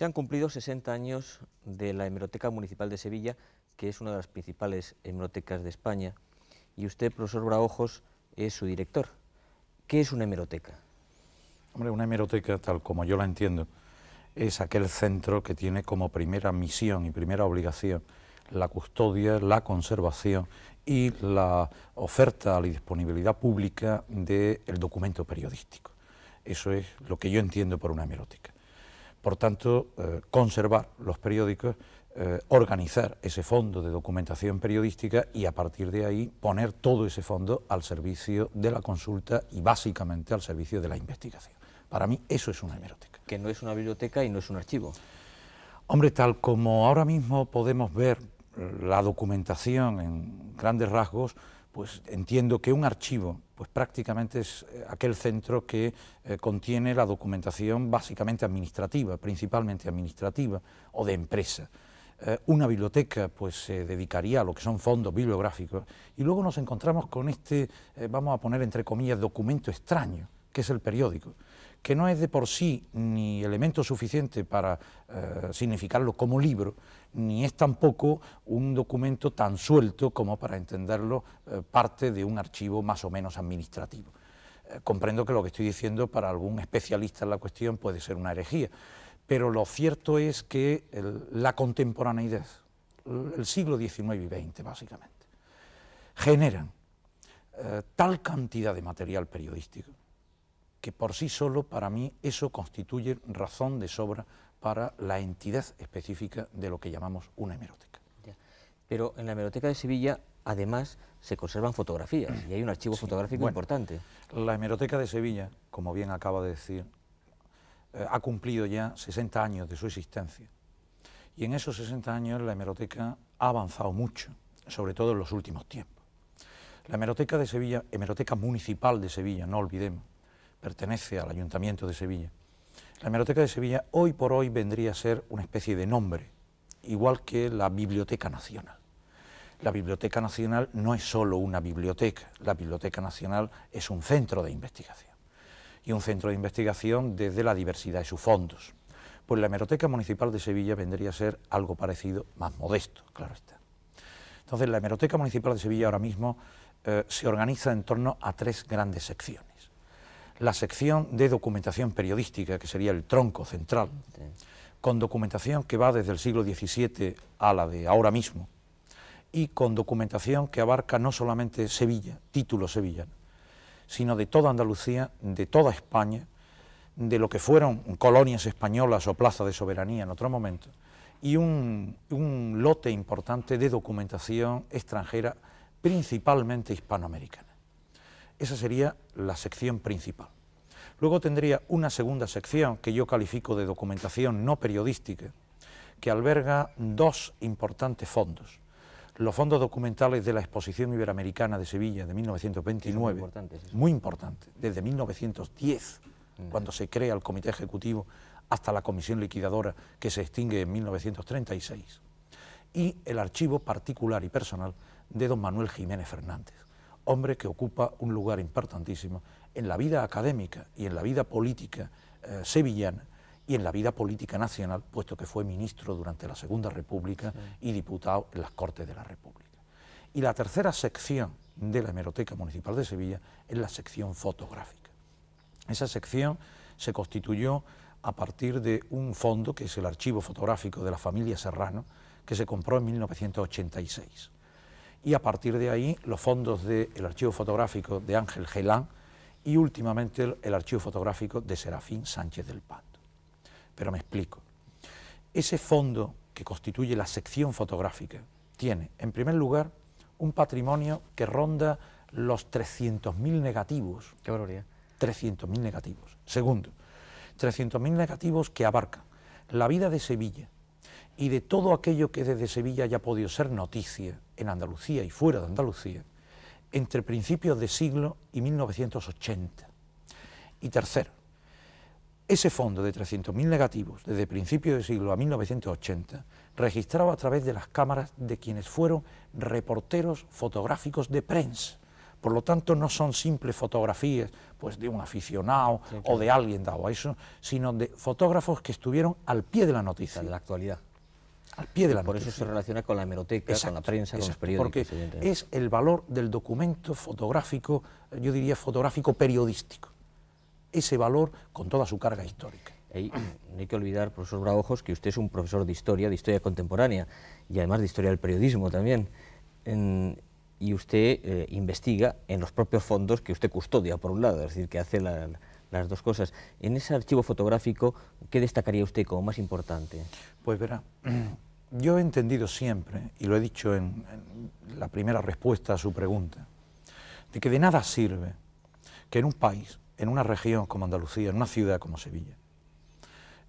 Se han cumplido 60 años de la Hemeroteca Municipal de Sevilla, que es una de las principales hemerotecas de España, y usted, profesor Braojos, es su director. ¿Qué es una hemeroteca? Hombre, una hemeroteca, tal como yo la entiendo, es aquel centro que tiene como primera misión y primera obligación la custodia, la conservación y la oferta a la disponibilidad pública del documento periodístico. Eso es lo que yo entiendo por una hemeroteca. Por tanto, eh, conservar los periódicos, eh, organizar ese fondo de documentación periodística y a partir de ahí poner todo ese fondo al servicio de la consulta y básicamente al servicio de la investigación. Para mí eso es una hemeroteca. Que no es una biblioteca y no es un archivo. Hombre, tal como ahora mismo podemos ver la documentación en grandes rasgos, pues entiendo que un archivo pues prácticamente es eh, aquel centro que eh, contiene la documentación básicamente administrativa, principalmente administrativa o de empresa. Eh, una biblioteca pues se dedicaría a lo que son fondos bibliográficos y luego nos encontramos con este, vamos a poner entre comillas, documento extraño, que es el periódico que no es de por sí ni elemento suficiente para significarlo como libro, ni es tampoco un documento tan suelto como para entenderlo eh, parte de un archivo más o menos administrativo. Eh, comprendo que lo que estoy diciendo para algún especialista en la cuestión puede ser una herejía, pero lo cierto es que la contemporaneidad, el siglo XIX y XX básicamente, generan tal cantidad de material periodístico que por sí solo para mí eso constituye razón de sobra para la entidad específica de lo que llamamos una hemeroteca. Pero en la hemeroteca de Sevilla además se conservan fotografías y hay un archivo fotográfico importante. La hemeroteca de Sevilla, como bien acaba de decir, eh, ha cumplido ya 60 años de su existencia. Y en esos 60 años la hemeroteca ha avanzado mucho, sobre todo en los últimos tiempos. La hemeroteca de Sevilla, hemeroteca municipal de Sevilla, no olvidemos, pertenece al Ayuntamiento de Sevilla. La Hemeroteca de Sevilla hoy por hoy vendría a ser una especie de nombre, igual que la Biblioteca Nacional. La Biblioteca Nacional no es solo una biblioteca, la Biblioteca Nacional es un centro de investigación, y un centro de investigación desde la diversidad de sus fondos. Pues la Hemeroteca Municipal de Sevilla vendría a ser algo parecido, más modesto, claro está. Entonces, la Hemeroteca Municipal de Sevilla ahora mismo eh, se organiza en torno a tres grandes secciones la sección de documentación periodística, que sería el tronco central, con documentación que va desde el siglo XVII a la de ahora mismo, y con documentación que abarca no solamente Sevilla, título sevillano, sino de toda Andalucía, de toda España, de lo que fueron colonias españolas o plaza de soberanía en otro momento, y un, un lote importante de documentación extranjera, principalmente hispanoamericana. Esa sería la sección principal. Luego tendría una segunda sección que yo califico de documentación no periodística, que alberga dos importantes fondos. Los fondos documentales de la Exposición Iberoamericana de Sevilla de 1929, muy importantes, desde 1910, mm. cuando se crea el Comité Ejecutivo, hasta la Comisión Liquidadora, que se extingue en 1936, y el archivo particular y personal de don Manuel Jiménez Fernández, hombre que ocupa un lugar importantísimo en la vida académica y en la vida política eh, sevillana y en la vida política nacional, puesto que fue ministro durante la Segunda República y diputado en las Cortes de la República. Y la tercera sección de la Hemeroteca Municipal de Sevilla es la sección fotográfica. Esa sección se constituyó a partir de un fondo, que es el archivo fotográfico de la familia Serrano, que se compró en 1986 y a partir de ahí los fondos del archivo fotográfico de Ángel Gelán y últimamente el, archivo fotográfico de Serafín Sánchez del Pato. Pero me explico. Ese fondo que constituye la sección fotográfica tiene, en primer lugar, un patrimonio que ronda los 300.000 negativos. ¡Qué barbaridad! 300.000 negativos. Segundo, 300.000 negativos que abarcan la vida de Sevilla, y de todo aquello que desde Sevilla haya podido ser noticia en Andalucía y fuera de Andalucía, entre principios de siglo y 1980. Y tercero, ese fondo de 300.000 negativos desde principios de siglo a 1980 registraba a través de las cámaras de quienes fueron reporteros fotográficos de prensa, Por lo tanto, no son simples fotografías pues, de un aficionado o de alguien dado a eso, sino de fotógrafos que estuvieron al pie de la noticia. de la actualidad. Al pie de la Por eso se relaciona con la hemeroteca, con la prensa, con los periódicos. Porque es el valor del documento fotográfico, yo diría fotográfico periodístico. Ese valor con toda su carga histórica. no hay que olvidar, profesor Braojos, que usted es un profesor de historia, de historia contemporánea y además de historia del periodismo también. y usted eh, investiga en los propios fondos que usted custodia, por un lado, es decir, que hace las dos cosas. En ese archivo fotográfico, ¿qué destacaría usted como más importante? Pues verá, yo he entendido siempre, y lo he dicho en, la primera respuesta a su pregunta, de que de nada sirve que en un país, en una región como Andalucía, en una ciudad como Sevilla,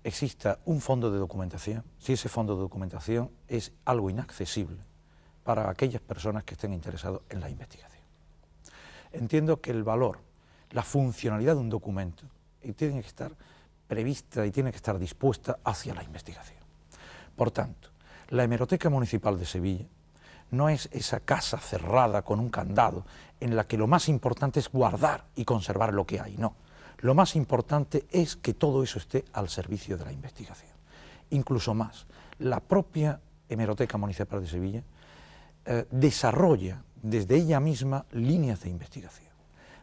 exista un fondo de documentación, si ese fondo de documentación es algo inaccesible para aquellas personas que estén interesados en la investigación. Entiendo que el valor, la funcionalidad de un documento, tiene que estar prevista y tiene que estar dispuesta hacia la investigación. Por tanto, la Hemeroteca Municipal de Sevilla no es esa casa cerrada con un candado en la que lo más importante es guardar y conservar lo que hay, no. Lo más importante es que todo eso esté al servicio de la investigación. Incluso más, la propia Hemeroteca Municipal de Sevilla eh, desarrolla desde ella misma líneas de investigación.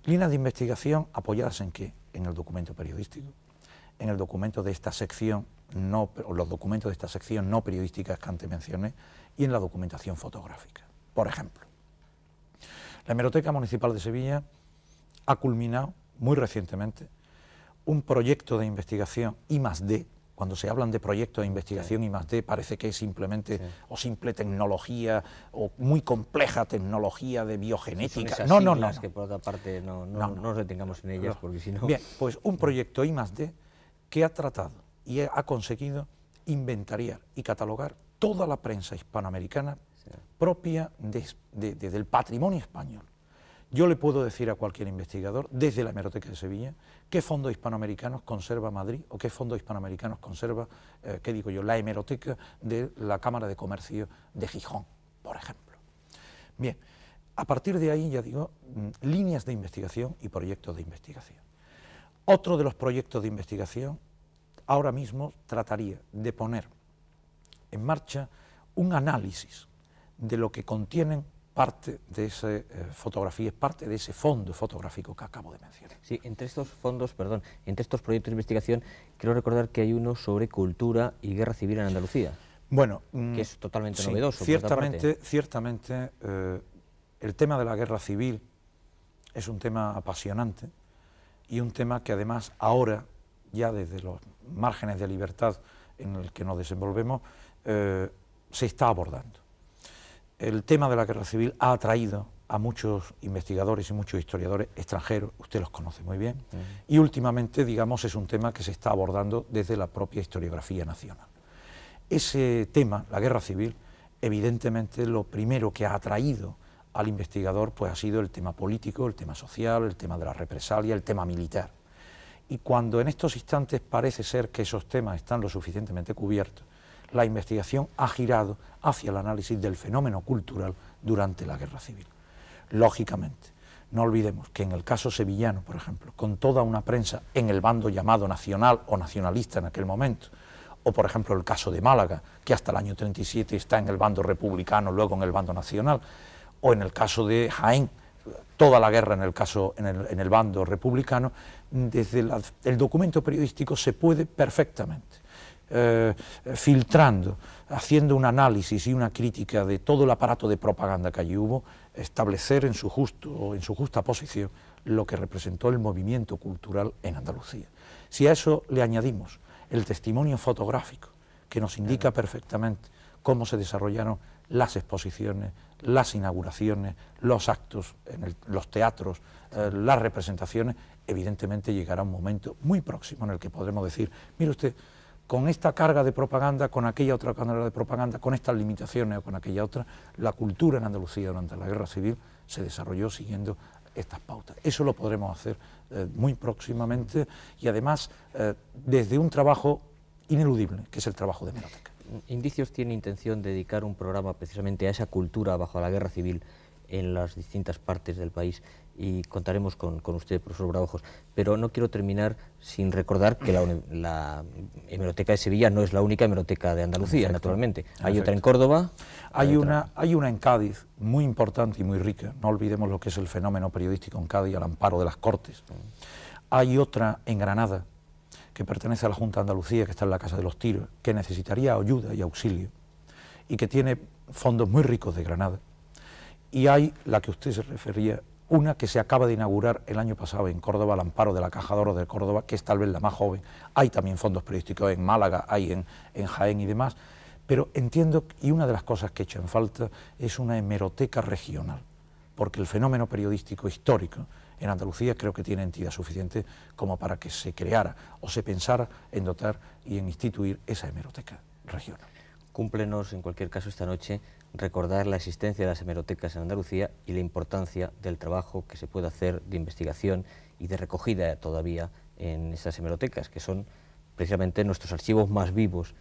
Líneas de investigación apoyadas en qué? En el documento periodístico, en el documento de esta sección no, los documentos de esta sección no periodísticas que antes mencioné y en la documentación fotográfica. Por ejemplo, la Hemeroteca Municipal de Sevilla ha culminado muy recientemente un proyecto de investigación I D. Cuando se hablan de proyectos de investigación I D parece que es simplemente o simple tecnología o muy compleja tecnología de biogenética. no, no, no, que por otra parte no, no, nos detengamos en ellas porque si no... Bien, pues un proyecto I D que ha tratado y ha conseguido inventariar y catalogar toda la prensa hispanoamericana propia del patrimonio español. Yo le puedo decir a cualquier investigador, desde la Hemeroteca de Sevilla, qué fondos hispanoamericanos conserva Madrid o qué fondos hispanoamericanos conserva, eh, qué digo yo, la hemeroteca de la Cámara de Comercio de Gijón, por ejemplo. Bien, a partir de ahí, ya digo, mm, líneas de investigación y proyectos de investigación. Otro de los proyectos de investigación ahora mismo trataría de poner en marcha un análisis de lo que contienen parte de esa eh, fotografía, parte de ese fondo fotográfico que acabo de mencionar. Sí, entre estos fondos, perdón, entre estos proyectos de investigación, quiero recordar que hay uno sobre cultura y guerra civil en Andalucía. Bueno, mm, que es totalmente novedoso. Ciertamente, ciertamente eh, el tema de la guerra civil es un tema apasionante y un tema que además ahora, ya desde los márgenes de libertad en el que nos desenvolvemos, eh, se está abordando. El tema de la guerra civil ha atraído a muchos investigadores y muchos historiadores extranjeros, usted los conoce muy bien, y últimamente, digamos, es un tema que se está abordando desde la propia historiografía nacional. Ese tema, la guerra civil, evidentemente lo primero que ha atraído al investigador pues ha sido el tema político, el tema social, el tema de la represalia, el tema militar. Y cuando en estos instantes parece ser que esos temas están lo suficientemente cubiertos, la investigación ha girado hacia el análisis del fenómeno cultural durante la guerra civil. Lógicamente, no olvidemos que en el caso sevillano, por ejemplo, con toda una prensa en el bando llamado nacional o nacionalista en aquel momento, o por ejemplo el caso de Málaga, que hasta el año 37 está en el bando republicano, luego en el bando nacional, o en el caso de Jaén, toda la guerra en el caso en el, bando republicano, desde el documento periodístico se puede perfectamente, eh, filtrando, haciendo un análisis y una crítica de todo el aparato de propaganda que allí hubo, establecer en su, justo, en su justa posición lo que representó el movimiento cultural en Andalucía. Si a eso le añadimos el testimonio fotográfico, que nos indica perfectamente cómo se desarrollaron las exposiciones, las inauguraciones, los actos en los teatros, eh, las representaciones, evidentemente llegará un momento muy próximo en el que podremos decir, mire usted, con esta carga de propaganda, con aquella otra carga de propaganda, con estas limitaciones o con aquella otra, la cultura en Andalucía durante la guerra civil se desarrolló siguiendo estas pautas. Eso lo podremos hacer eh, muy próximamente y además eh, desde un trabajo ineludible, que es el trabajo de Meroteca. Indicios tiene intención de dedicar un programa precisamente a esa cultura bajo la guerra civil en las distintas partes del país y contaremos con, usted, profesor Braujos. Pero no quiero terminar sin recordar que la, hemeroteca de Sevilla no es la única hemeroteca de Andalucía, naturalmente. Hay otra en Córdoba. Hay, una, hay una en Cádiz muy importante y muy rica. No olvidemos lo que es el fenómeno periodístico en Cádiz al amparo de las Cortes. Hay otra en Granada que pertenece a la Junta de Andalucía, que está en la Casa de los Tiros, que necesitaría ayuda y auxilio y que tiene fondos muy ricos de Granada. Y hay la que usted se refería, una que se acaba de inaugurar el año pasado en Córdoba, al amparo de la Caja de Oro de Córdoba, que es tal vez la más joven. Hay también fondos periodísticos en Málaga, hay en, en Jaén y demás. Pero entiendo, y una de las cosas que he hecho en falta es una hemeroteca regional, porque el fenómeno periodístico histórico en Andalucía creo que tiene entidad suficiente como para que se creara o se pensara en dotar y en instituir esa hemeroteca regional. Cúmplenos en cualquier caso esta noche recordar la existencia de las hemerotecas en Andalucía y la importancia del trabajo que se puede hacer de investigación y de recogida todavía en esas hemerotecas, que son precisamente nuestros archivos más vivos.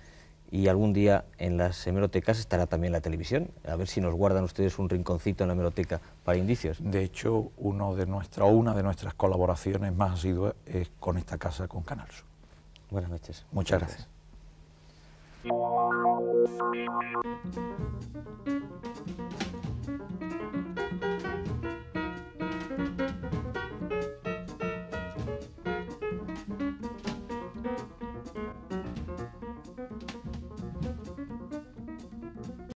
Y algún día en las hemerotecas estará también la televisión, a ver si nos guardan ustedes un rinconcito en la hemeroteca para indicios. De hecho, uno de nuestra, una de nuestras colaboraciones más asiduas es con esta casa, con Canal Sur. Buenas noches. Muchas gracias. Thank you.